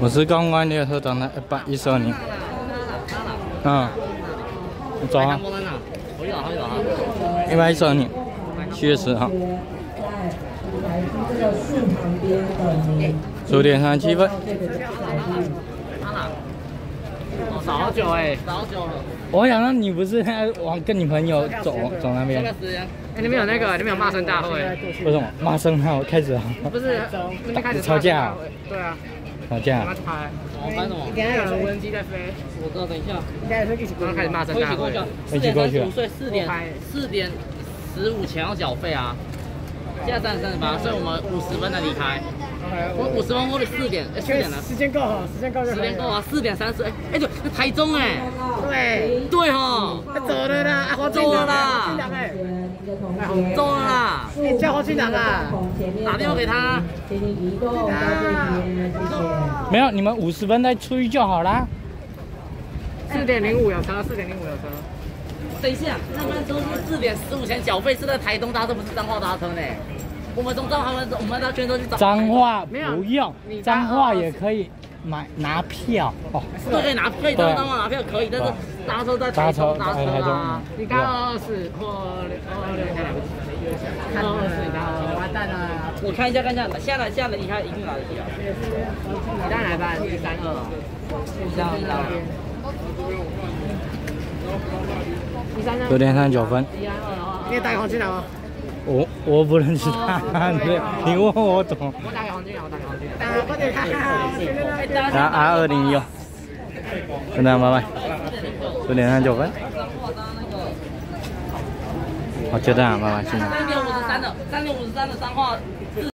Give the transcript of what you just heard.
我是刚刚列车长的一百一十二年。嗯，走啊！一百一十二年，七月十号。九点三十七分。少好久哎，少好久了。我想到你不是在往跟你朋友走走那边？哎，那边有那个，那边有骂声大会。为什么骂声大会开始啊？不是，那边开始吵架。对啊。吵架。拍。我拍什么？等下有无人机在飞。我知道，等一下。应该是一起过去。开始骂声大会。一起过去。五岁四点四点十五前要缴费啊。现在三十三十八，所以我们五十分才离开。我五十分或者四点，四点了。时间够哈，时间够。时间够啊，四点三十。哎哎对，台中哎。对。对哈。走了啦，我走了啦。走了啦。你叫我去哪啊？打电话给他。没有，你们五十分再出去就好啦。四点零五有车，四点零五有车。等一下，他们都是四点十五前缴费，是在台东搭车，不是彰化搭车呢。我们从彰化，我们到泉州去找。彰化不用，彰化也可以买拿票哦。是可以拿，可以到彰化拿票可以，但是搭车在台中搭车啊。你刚二十或二六看来不看二十，你看完蛋了。我看一下，看一下，下来下来，你看一定来得及啊。你带哪班？第三二。这样这样。九点三十九分。你也带黄金来吗？我我不认识他，你问我懂。我打给黄金我打给黄金打，R 二零一哦。跟大家拜拜。九点三九分。好，就这样，拜拜，谢谢。三点五十三的，三点五十三的脏话。